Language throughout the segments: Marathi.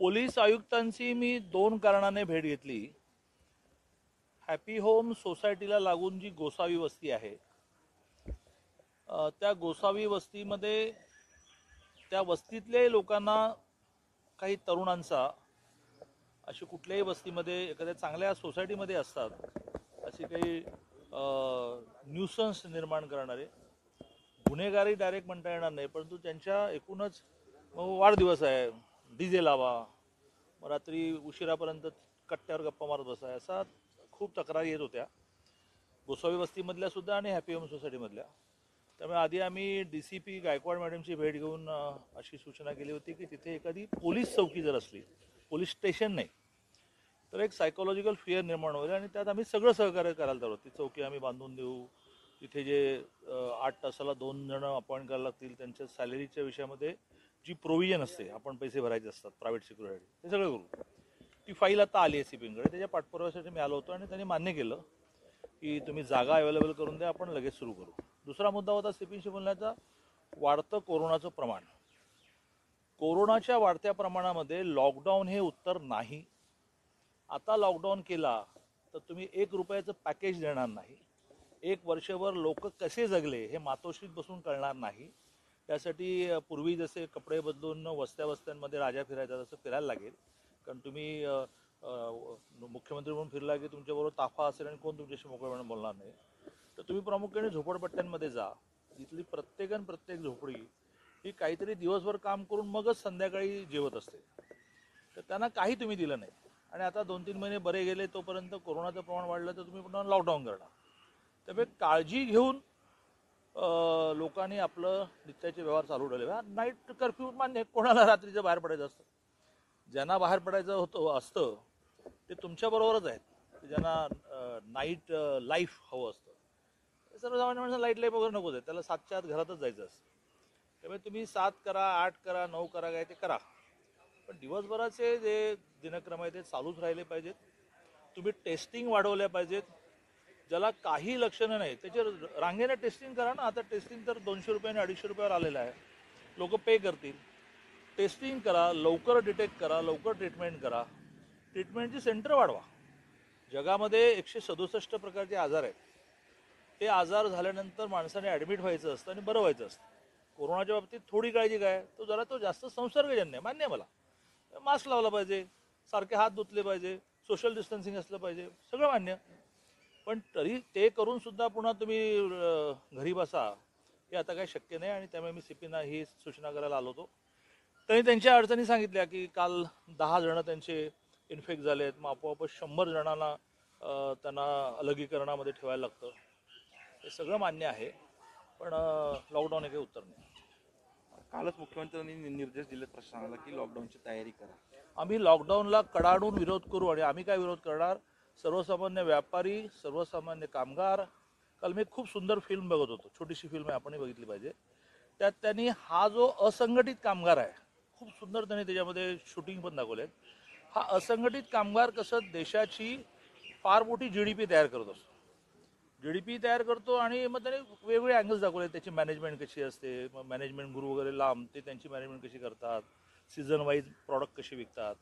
पोलीस आयुक्तांची मी दोन कारणाने भेट घेतली. हॅपी होम सोसायटीला लागून जी गोसावी वस्ती आहे त्या गोसावी वस्तीमध्ये त्या वस्तीतल्या लोकांना काही तरुणांचा अशी कुठल्याही वस्तीमध्ये एखाद्या चांगल्या सोसायटीमध्ये असतात अशी काही न्यूसन्स निर्माण करणारे गुन्हेगारी डायरेक्ट म्हणता येणार नाही परंतु त्यांच्या एकूणच वाढदिवस आहे. डीजे लावा मग रात्री उशिरापर्यंत कट्ट्यावर गप्पा मारत बसा असा खूप तक्रारी येत होत्या. गोसावी वस्तीमधल्या सुद्धा आणि हॅपी होम सोसायटीमधल्या त्यामुळे आधी आम्ही डी सी पी गायकवाड मॅडमची भेट घेऊन अशी सूचना केली होती की तिथे एखादी पोलीस चौकी जर असली पोलीस स्टेशन नाही तर एक सायकोलॉजिकल फिअर निर्माण होईल आणि त्यात आम्ही सगळं सहकार्य करायला तर ती चौकी आम्ही बांधून देऊ. तिथे जे आठ तासाला दोन जणं अपॉइंट करायला लागतील त्यांच्या सॅलरीच्या विषयामध्ये जी प्रोव्हिजन असते आपण पैसे भरायचे असतात प्रायव्हेट सिक्युरिटी ते सगळं करू. ती फाईल आता आली आहे सी त्याच्या पाठपुराव्यासाठी मी आलो होतो आणि त्यांनी मान्य केलं की तुम्ही जागा अवेलेबल करून द्या आपण लगेच सुरू करू. दुसरा मुद्दा होता सी बोलण्याचा वाढतं कोरोनाचं प्रमाण. कोरोनाच्या वाढत्या प्रमाणामध्ये लॉकडाऊन हे उत्तर नाही. आता लॉकडाऊन केला तर तुम्ही एक रुपयाचं पॅकेज देणार नाही. एक वर्षभर लोक कसे जगले हे मातोश्रीत बसून कळणार नाही. त्यासाठी पूर्वी जसे कपडे बदलून वस्त्या वस्त्यांमध्ये राजा फिरायचा तसं फिरायला लागेल. कारण तुम्ही मुख्यमंत्री म्हणून फिरला की तुमच्याबरोबर ताफा असेल आणि कोण तुमच्याशी मोकळेपणे बोलणार नाही. तर तुम्ही प्रामुख्याने झोपडपट्ट्यांमध्ये जा. तिथली प्रत्येकन प्रत्येक झोपडी ही काहीतरी दिवसभर काम करून मगच संध्याकाळी जेवत असते. तर त्यांना काही तुम्ही दिलं नाही. आणि आता दोन तीन महिने बरे गेले तोपर्यंत कोरोनाचं प्रमाण वाढलं तर तुम्ही पुन्हा लॉकडाऊन करणार. त्यामुळे काळजी घेऊन लोकांनी आपलं नित्याचे व्यवहार चालू ठेवले. नाईट कर्फ्यू मान्य कोणाला रात्रीचं बाहेर पडायचं असतं? ज्यांना बाहेर पडायचं होतं असतं ते तुमच्याबरोबरच आहेत. ज्यांना नाईट लाईफ हवं असतं. सर्वसामान्य माणसं लाइट लाईफ वगैरे नकोच आहे त्याला सातच्या आत घरातच जायचं असतं. त्यामुळे तुम्ही सात करा आठ करा नऊ करा काय ते करा. पण दिवसभराचे जे दिनक्रम आहे ते चालूच राहिले पाहिजेत. तुम्ही टेस्टिंग वाढवल्या पाहिजेत. ज्याला काही लक्षणं नाही त्याचे रांगेनं टेस्टिंग करा ना. आता टेस्टिंग तर दोनशे रुपये आणि अडीचशे रुपयावर आलेलं आहे. लोक पे करतील. टेस्टिंग करा लवकर डिटेक्ट करा लवकर ट्रीटमेंट करा. ट्रीटमेंटची सेंटर वाढवा. जगामध्ये एकशे सदुसष्ट प्रकारचे आजार आहेत. ते आजार झाल्यानंतर माणसाने ॲडमिट व्हायचं असतं आणि बरं व्हायचं असतं. कोरोनाच्या बाबतीत थोडी काळजी काय तो जरा तो जास्त संसर्गजन्य आहे. मान्य आहे मला. मास्क लावला पाहिजे. सारखे हात धुतले पाहिजे. सोशल डिस्टन्सिंग असलं पाहिजे. सगळं मान्य. पण तरी ते करून सुद्धा पुन्हा तुम्ही घरी बसा हे आता काही शक्य नाही आणि त्यामुळे मी सीपीना ही सूचना करायला आलो होतो. त्यांनी त्यांच्या अडचणी सांगितल्या की काल दहा जण त्यांचे इन्फेक्ट झाले आहेत मग आपोआपच शंभर जणांना त्यांना अलगीकरणामध्ये ठेवायला लागतं. हे सगळं मान्य आहे पण लॉकडाऊन हे काही उत्तर नाही. कालच मुख्यमंत्र्यांनी निर्देश दिले प्रशासनाला की लॉकडाऊनची तयारी करा. आम्ही लॉकडाऊनला कडाडून विरोध करू आणि आम्ही काय विरोध करणार? सर्वसामान्य व्यापारी सर्वसामान्य कामगार. काल मी खूप सुंदर फिल्म बघत होतो. छोटीशी फिल्म आहे आपणही बघितली पाहिजे. त्यात त्यांनी हा जो असंघटित कामगार आहे खूप सुंदर त्यांनी त्याच्यामध्ये शूटिंग पण दाखवले हा असंघटित कामगार कसं देशाची फार मोठी जी डी पी तयार करत असतो. जी डी पी तयार करतो आणि मग त्याने वेगवेगळे अँगल्स दाखवले. त्याची मॅनेजमेंट कशी असते मग मॅनेजमेंट गुरु वगैरे लांब ते त्यांची मॅनेजमेंट कशी करतात सीझन वाईज प्रॉडक्ट कसे विकतात.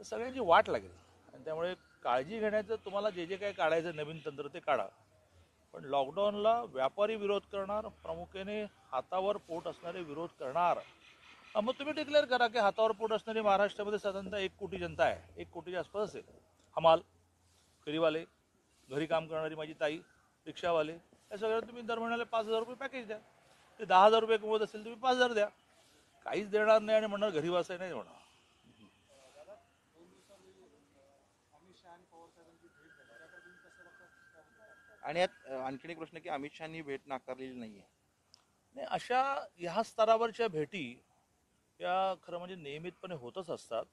सगळ्यांची वाट लागेल. आणि त्यामुळे काळजी घेण्याचं तुम्हाला जे जे काही काढायचं नवीन तंत्र ते काढा. पण लॉकडाऊनला व्यापारी विरोध करणार प्रामुख्याने हातावर पोट असणारे विरोध करणार. मग तुम्ही डिक्लेअर करा की हातावर पोट असणारी महाराष्ट्रामध्ये साधारणतः एक कोटी जनता आहे. एक कोटीच्या आसपास असेल. हमाल फेरीवाले घरी काम करणारी माझी ताई रिक्षावाले या सगळ्यांना तुम्ही दर महिन्याला पाच हजार रुपये पॅकेज द्या. ते दहा हजार रुपये कमवत असेल तुम्ही पाच हजार द्या. काहीच देणार नाही आणि म्हणणार घरी वाचाय नाही म्हणणार आणि यात आणखीन एक प्रश्न की अमित शहानी भेट नाकारलेली नाहीये. नाही अशा ह्या स्तरावरच्या भेटी या खरं म्हणजे नियमितपणे होतच असतात.